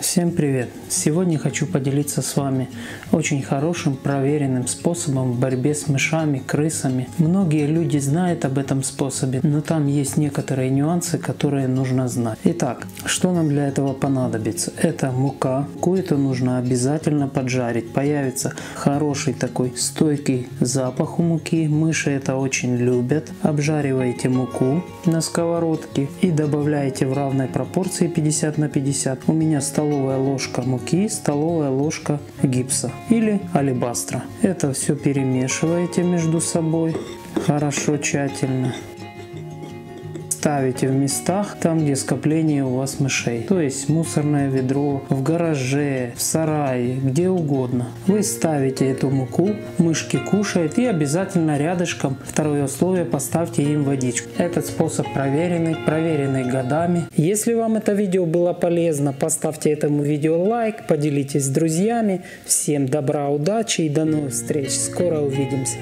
Всем привет! Сегодня хочу поделиться с вами очень хорошим проверенным способом в борьбе с мышами, крысами. Многие люди знают об этом способе, но там есть некоторые нюансы, которые нужно знать. Итак, что нам для этого понадобится? Это мука, кое-то нужно обязательно поджарить. Появится хороший такой стойкий запах у муки. Мыши это очень любят. Обжариваете муку на сковородке и добавляете в равной пропорции 50 на 50. У меня столовая ложка муки, столовая ложка гипса или алебастра. Это все перемешиваете между собой хорошо, тщательно ставите в местах, там где скопление у вас мышей. То есть мусорное ведро, в гараже, в сарае, где угодно. Вы ставите эту муку, мышки кушают и обязательно рядышком, второе условие, поставьте им водичку. Этот способ проверенный, проверенный годами. Если вам это видео было полезно, поставьте этому видео лайк, поделитесь с друзьями. Всем добра, удачи и до новых встреч. Скоро увидимся.